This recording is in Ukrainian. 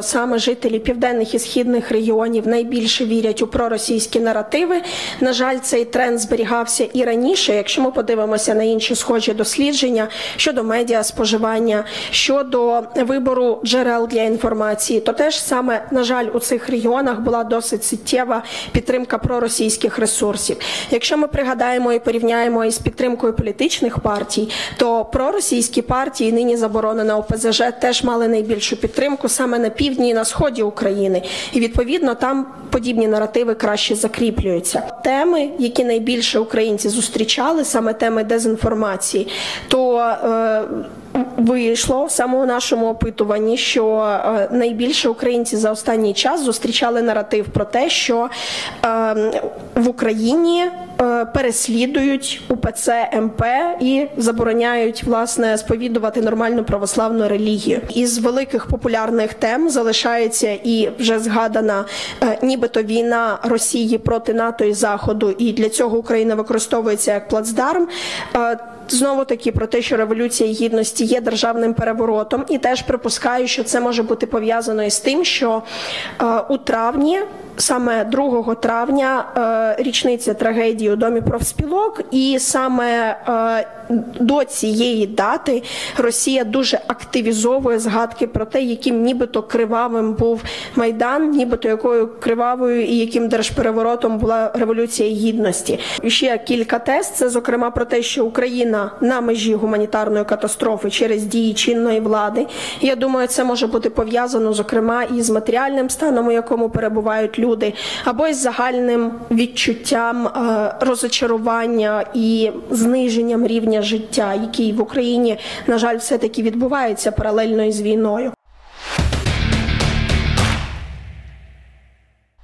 Саме жителі південних і східних регіонів найбільше вірять у проросійські наративи. На жаль, цей тренд зберігався і раніше. Якщо ми подивимося на інші схожі дослідження щодо медіа споживання, щодо вибору джерел для інформації, то теж саме на жаль у цих регіонах була досить суттєва підтримка проросійських ресурсів. Якщо ми пригадаємо і порівняємо із підтримкою політичних партій, то проросійські партії нині заборонена ОПЗЖ теж мали найбільшу підтримку саме на півдні і на сході України, і відповідно там подібні наративи краще закріплюються. Теми, які найбільше українці зустрічали, саме теми дезінформації, то е, Вийшло саме у нашому опитуванні, що е, найбільше українці за останній час зустрічали наратив про те, що е, в Україні е, переслідують УПЦ МП і забороняють власне сповідувати нормальну православну релігію. Із великих популярних тем залишається і вже згадана, е, нібито війна Росії проти НАТО і Заходу, і для цього Україна використовується як плацдарм. Знову таки про те, що революція гідності є державним переворотом, і теж припускаю, що це може бути пов'язано із тим, що е, у травні, саме 2 травня, е, річниця трагедії у домі профспілок, і саме е, до цієї дати Росія дуже активізовує згадки про те, яким нібито кривавим був майдан, нібито якою кривавою і яким держпереворотом була революція гідності. І ще кілька тез. Це зокрема про те, що Україна на межі гуманітарної катастрофи через дії чинної влади. Я думаю, це може бути пов'язано зокрема і з матеріальним станом, у якому перебувають або із загальним відчуттям е, розочарування і зниженням рівня життя, який в Україні на жаль все таки відбувається паралельно із війною.